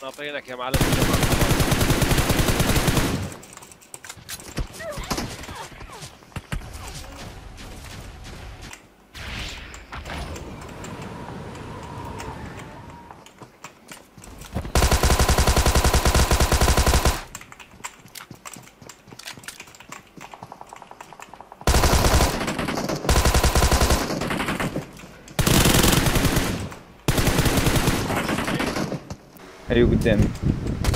طابعينك يا معلم Are you with them?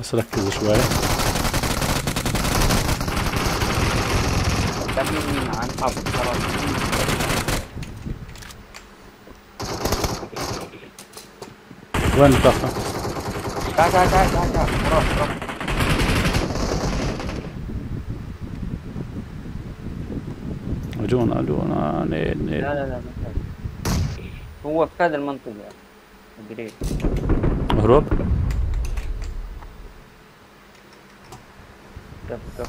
بس ركز شوي. وين الطاقة؟ تعال تعال تعال تعال تعال روح روح أجونا أجونا نيل لا نيل لا لا تخاف. هو في هذا المنطقة. قريب اهرب كف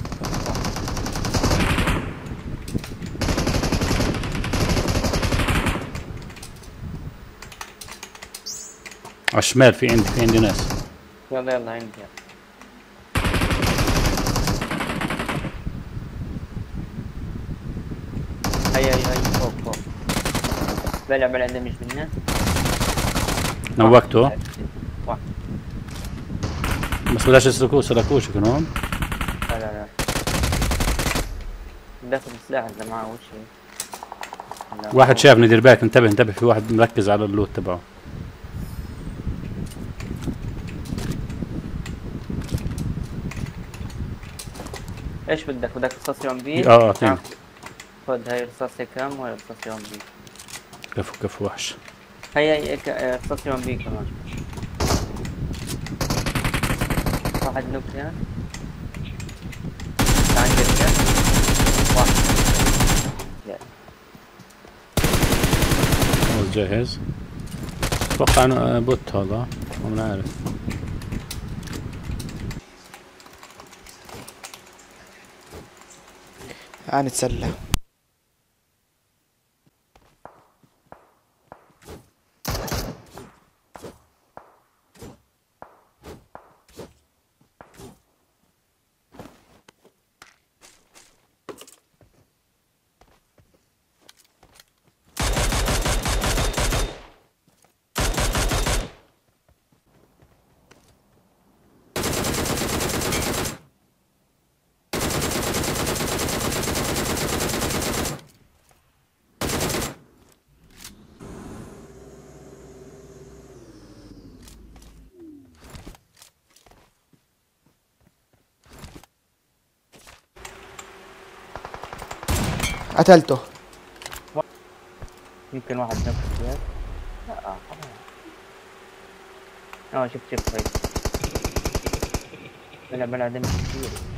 على الشمال في عندي في عندي ناس. يلا يلا عندي. هيا هيا هيا فوق فوق. بلع بلع دمج منا نوقته. واحد. بس بلاش يسلكوه سلكوش كانوا لا لا لا داخل السلاح اذا معاه وش لا، واحد شافني دير بالك انتبه انتبه في واحد مركز على اللوت تبعه. إيش بدك؟ بدك رصاص يوم بي؟ آه آه تاني خذ هاي رصاص كم ولا رصاص UMP. كفو كفو وحش. هي آه، رصاص UMP كمان. واحد knock هنا تعال نجرب واحد يا. خلاص جاهز؟ أتوقع انه بوت هذا. ما عارف تعال قتلته. يمكن واحد نوك زيادة لا خلاص آه شفت شفت هاي بلع بلع دم كثير